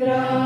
Gracias.